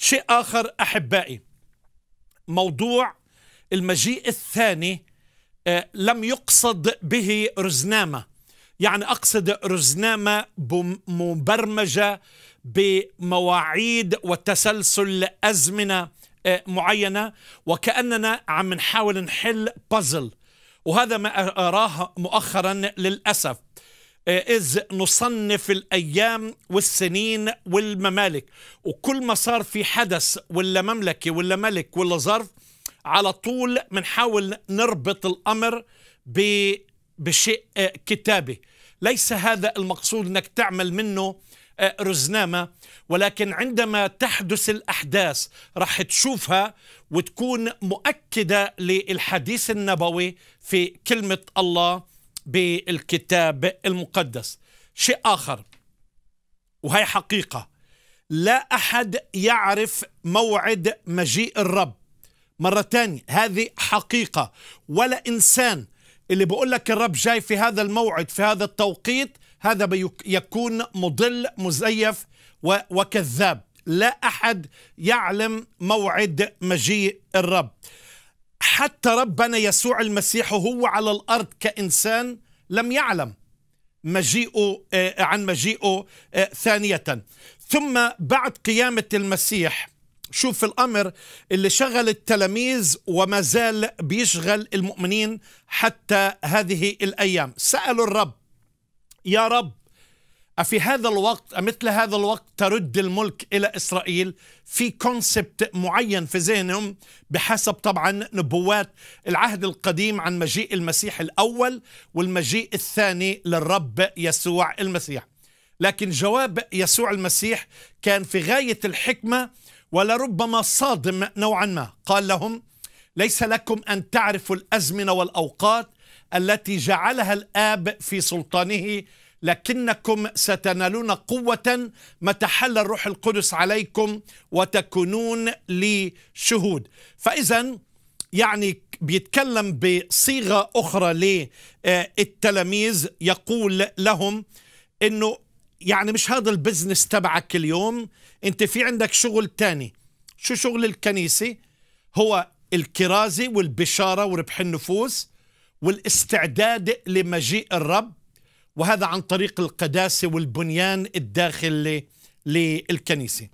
شيء آخر أحبائي. موضوع المجيء الثاني آه، لم يقصد به رزنامة. يعني أقصد رزنامة مبرمجة بمواعيد وتسلسل أزمنة آه، معينة وكأننا عم نحاول نحل بازل وهذا ما أراه مؤخرا للأسف. إذ نصنف الأيام والسنين والممالك. وكل ما صار في حدث ولا مملكة ولا ملك ولا ظرف على طول بنحاول نربط الأمر بشيء آه، كتابي. ليس هذا المقصود أنك تعمل منه آه، رزنامة ولكن عندما تحدث الأحداث راح تشوفها وتكون مؤكدة للحديث النبوي في كلمة الله بالكتاب المقدس. شيء آخر وهي حقيقة. لا أحد يعرف موعد مجيء الرب. مرة تانية هذه حقيقة. ولا إنسان اللي بقول لك الرب جاي في هذا الموعد في هذا التوقيت هذا يكون مضل مزيف وكذاب. لا أحد يعلم موعد مجيء الرب. حتى ربنا يسوع المسيح وهو على الأرض كإنسان لم يعلم مجيئه آه، عن مجيئه آه، ثانية. ثم بعد قيامة المسيح شوف الأمر اللي شغل التلاميذ وما زال بيشغل المؤمنين حتى هذه الأيام. سألوا الرب يا رب أفي هذا الوقت مثل هذا الوقت ترد الملك إلى إسرائيل في كونسبت معين في ذهنهم بحسب طبعا نبوات العهد القديم عن مجيء المسيح الأول والمجيء الثاني للرب يسوع المسيح. لكن جواب يسوع المسيح كان في غاية الحكمة ولربما صادم نوعا ما. قال لهم ليس لكم أن تعرفوا الأزمنة والأوقات التي جعلها الآب في سلطانه لكنكم ستنالون قوة متى حل الروح القدس عليكم وتكونون لي شهود. فإذا يعني بيتكلم بصيغة أخرى للتلاميذ يقول لهم أنه يعني مش هذا البزنس تبعك اليوم أنت في عندك شغل تاني. شو شغل الكنيسة؟ هو الكرازة والبشارة وربح النفوس والاستعداد لمجيء الرب. وهذا عن طريق القداسة والبنيان الداخلي للكنيسة.